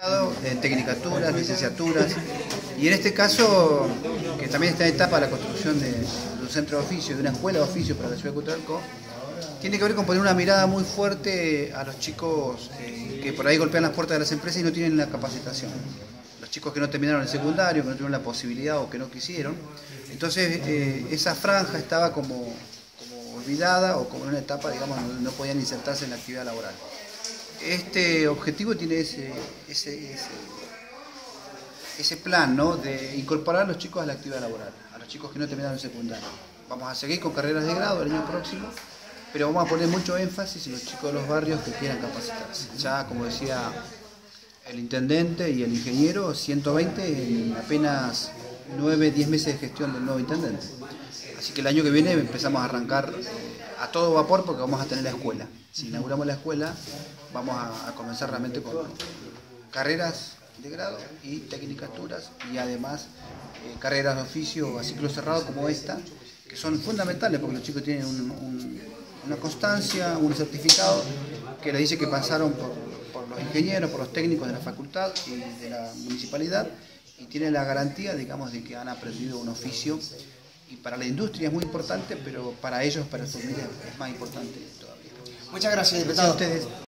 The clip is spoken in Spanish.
grado, en tecnicaturas, licenciaturas, y en este caso, que también está en etapa la construcción de, un centro de oficio, de una escuela de oficio para la ciudad de Cutralcó, tiene que ver con poner una mirada muy fuerte a los chicos eh, que por ahí golpean las puertas de las empresas y no tienen la capacitación. Los chicos que no terminaron el secundario, que no tuvieron la posibilidad o que no quisieron. Entonces, eh, esa franja estaba como, olvidada o como en una etapa, digamos, no podían insertarse en la actividad laboral. Este objetivo tiene ese, ese, ese, plan ¿no? de incorporar a los chicos a la actividad laboral, a los chicos que no terminaron el secundario. Vamos a seguir con carreras de grado el año próximo, pero vamos a poner mucho énfasis en los chicos de los barrios que quieran capacitarse. Ya, como decía el intendente y el ingeniero, 120 en apenas 9, 10 meses de gestión del nuevo intendente. Así que el año que viene empezamos a arrancar a todo vapor porque vamos a tener la escuela. Si inauguramos la escuela, vamos a, comenzar realmente con carreras de grado y tecnicaturas y además eh, carreras de oficio a ciclo cerrado como esta, que son fundamentales porque los chicos tienen una constancia, un certificado que les dice que pasaron por los ingenieros, por los técnicos de la facultad y de la municipalidad y tienen la garantía, digamos, de que han aprendido un oficio y para la industria es muy importante, pero para ellos, para su familia, es más importante todavía. Muchas gracias, diputado. Gracias a ustedes.